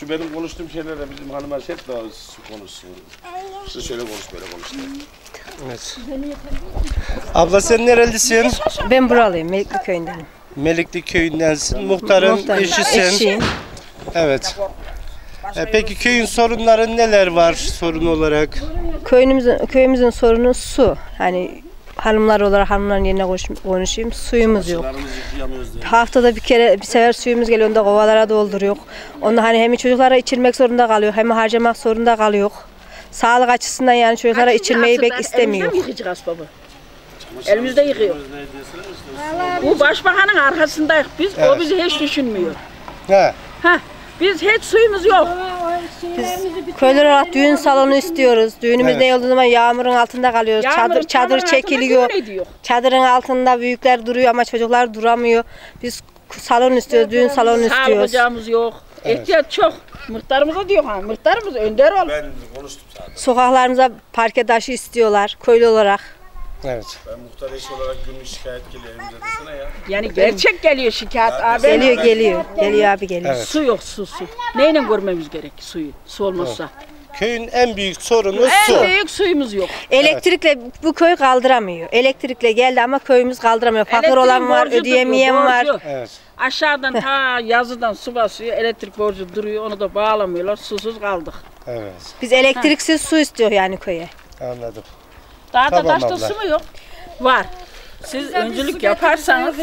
Şu benim konuştuğum şeylere bizim hanıma şey daha su konuşsun. İşte şöyle konuş böyle konuş. Evet. Abla sen nerelisin? Ben buralıyım, Melikli köyündenim. Melikli köyündensin. Muhtarın Muhtarım, eşisin. eşiyim. Evet. E, peki köyün sorunları neler var sorun olarak? Köyümüzün, köyümüzün sorunu su. Hani hanımlar olarak hanımların yerine konuş- konuşayım. Suyumuz yok. Haftada bir kere bir sefer suyumuz geliyor. Onu da kovalara dolduruyor. Onu hani hem çocuklara içirmek zorunda kalıyor hem harcamak zorunda kalıyor. Sağlık açısından yani çocuklara içirmeyi pek istemiyor. Elimizde mi yıkayacağız baba? Elimizde yıkıyor. Bu başbakanın arkasındayız biz. Evet. O bizi hiç düşünmüyor. He. Heh. Biz hiç suyumuz yok. Köylü olarak düğün salonu istiyoruz. Düğünümüz Evet. ne olduğu zaman yağmurun altında kalıyoruz. Yağmurun, çadır çadır çekiliyor. Çadırın altında büyükler duruyor ama çocuklar duramıyor. Biz salon istiyoruz, düğün salonu Sağlık istiyoruz. ocağımız yok. İhtiyaç çok. Muhtarımıza diyor ha. Muhtarımız önder ol. Ben konuştum zaten. Sokaklarımıza parke taşı istiyorlar köylü olarak. Evet. Ben muhtar eşi olarak günlük şikayet geliyor evimize desene ya. Yani gerçek geliyor şikayet. Abi Geliyor geliyor. Geliyor abi geliyor. Evet. Su yok su su. Neyle görmemiz gerek suyu? Su olmazsa. Köyün en büyük sorunu En su. büyük suyumuz yok. Elektrikle bu köy kaldıramıyor. Elektrikle geldi ama köyümüz kaldıramıyor. Fakir olan var, borcu ödeyemeyen var. borcu. Evet. Aşağıdan ta yazıdan su basıyor, elektrik borcu duruyor, onu da bağlamıyorlar, susuz kaldık. Evet. Biz elektriksiz su istiyor yani köye. Anladım. Daha da Tamam taşta abla. su mu yok? Var. Siz öncülük yaparsanız